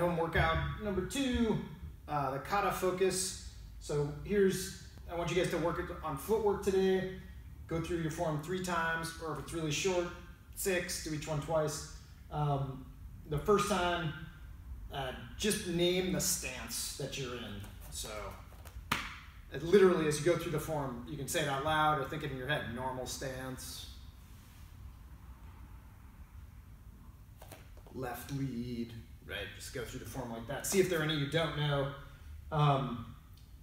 at-home workout number two, uh, the kata focus. So here's, I want you guys to work on footwork today. Go through your form three times, or if it's really short, six, do each one twice. Um, the first time, uh, just name the stance that you're in. So it literally, as you go through the form, you can say it out loud or think it in your head. Normal stance, left lead, right? Just go through the form like that. See if there are any you don't know. Um,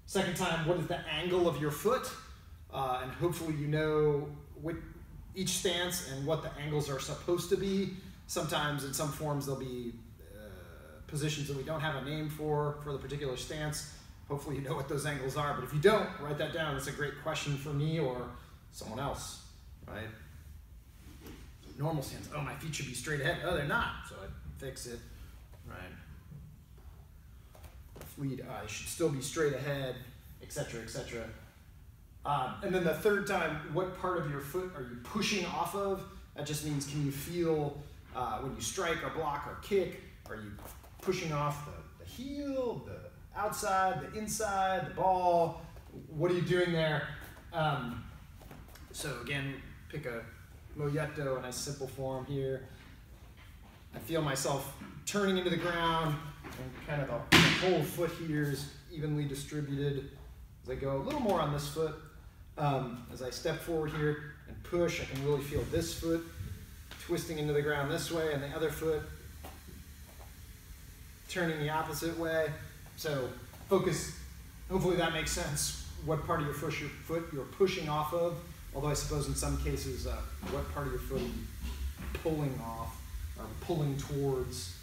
second time, what is the angle of your foot? Uh, and hopefully you know what each stance and what the angles are supposed to be. Sometimes in some forms there'll be uh, positions that we don't have a name for for the particular stance. Hopefully you know what those angles are, but if you don't, write that down. It's a great question for me or someone else, right? Normal stance. Oh, my feet should be straight ahead. Oh, they're not. So I fix it, right? Should still be straight ahead, etc., etc. Um, and then the third time, what part of your foot are you pushing off of? That just means can you feel uh, when you strike or block or kick? Are you pushing off the, the heel, the outside, the inside, the ball? What are you doing there? Um, so again, pick a moyetto, a nice simple form here. I feel myself turning into the ground and kind of the, the whole foot here is evenly distributed. As I go a little more on this foot, um, as I step forward here and push, I can really feel this foot twisting into the ground this way and the other foot turning the opposite way. So focus, hopefully that makes sense, what part of your foot, your foot you're pushing off of, although I suppose in some cases, uh, what part of your foot are you pulling off or pulling towards